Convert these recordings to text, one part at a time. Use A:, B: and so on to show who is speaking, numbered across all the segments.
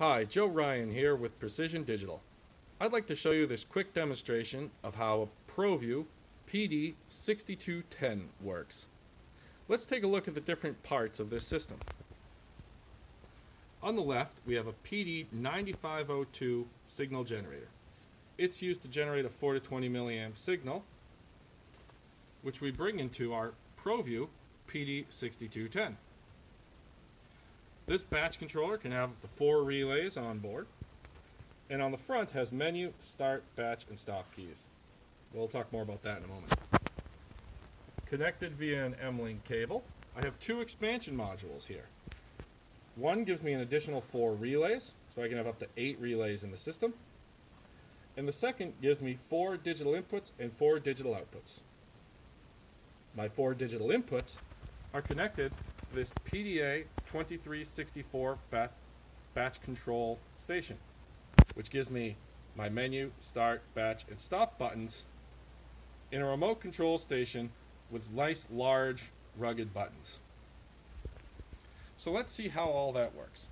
A: Hi, Joe Ryan here with Precision Digital. I'd like to show you this quick demonstration of how a ProVu PD6210 works. Let's take a look at the different parts of this system. On the left, we have a PD9502 signal generator. It's used to generate a 4 to 20 milliamp signal, which we bring into our ProVu PD6210. This batch controller can have to four relays on board, and on the front has menu, start, batch, and stop keys. We'll talk more about that in a moment. Connected via an M-Link cable, I have two expansion modules here. One gives me an additional four relays, so I can have up to eight relays in the system. And the second gives me four digital inputs and four digital outputs. My four digital inputs are connected this PDA 2364 bat batch control station, which gives me my menu, start, batch, and stop buttons in a remote control station with nice, large, rugged buttons. So let's see how all that works.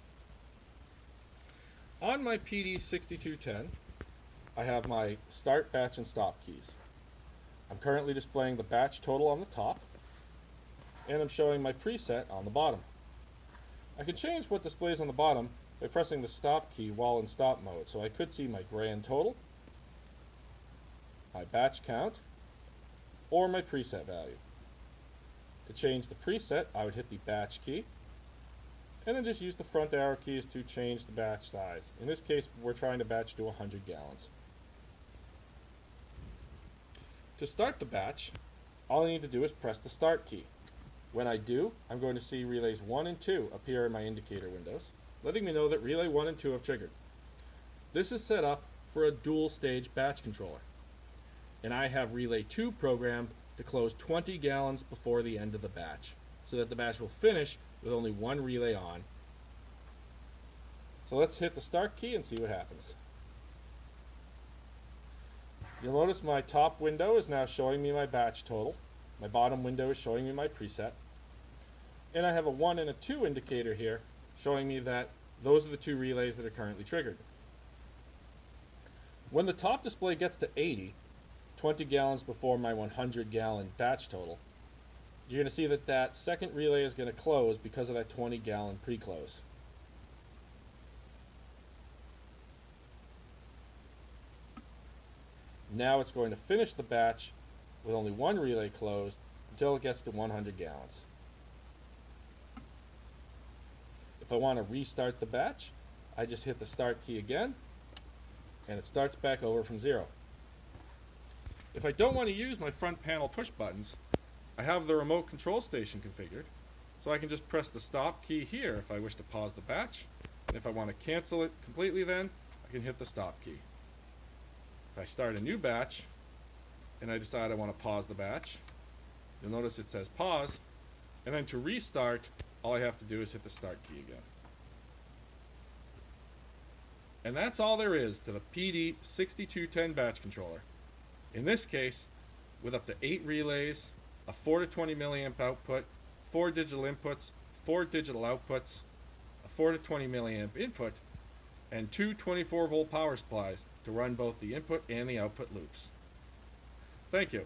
A: On my PD6210, I have my start, batch, and stop keys. I'm currently displaying the batch total on the top, and I'm showing my preset on the bottom. I can change what displays on the bottom by pressing the stop key while in stop mode, so I could see my grand total, my batch count, or my preset value. To change the preset, I would hit the batch key, and then just use the front arrow keys to change the batch size. In this case, we're trying to batch to 100 gallons. To start the batch, all I need to do is press the start key. When I do, I'm going to see relays 1 and 2 appear in my indicator windows, letting me know that relay 1 and 2 have triggered. This is set up for a dual stage batch controller. And I have relay 2 programmed to close 20 gallons before the end of the batch, so that the batch will finish with only one relay on. So let's hit the start key and see what happens. You'll notice my top window is now showing me my batch total. My bottom window is showing me my preset. And I have a 1 and a 2 indicator here showing me that those are the two relays that are currently triggered. When the top display gets to 80, 20 gallons before my 100 gallon batch total, you're going to see that that second relay is going to close because of that 20 gallon pre-close. Now it's going to finish the batch with only one relay closed until it gets to 100 gallons. If I want to restart the batch, I just hit the start key again and it starts back over from zero. If I don't want to use my front panel push buttons, I have the remote control station configured, so I can just press the stop key here if I wish to pause the batch, and if I want to cancel it completely then, I can hit the stop key. If I start a new batch, and I decide I want to pause the batch, you'll notice it says pause, and then to restart, all I have to do is hit the start key again. And that's all there is to the PD6210 batch controller. In this case, with up to 8 relays, a 4 to 20 milliamp output, 4 digital inputs, 4 digital outputs, a 4 to 20 milliamp input, and two 24 volt power supplies to run both the input and the output loops. Thank you.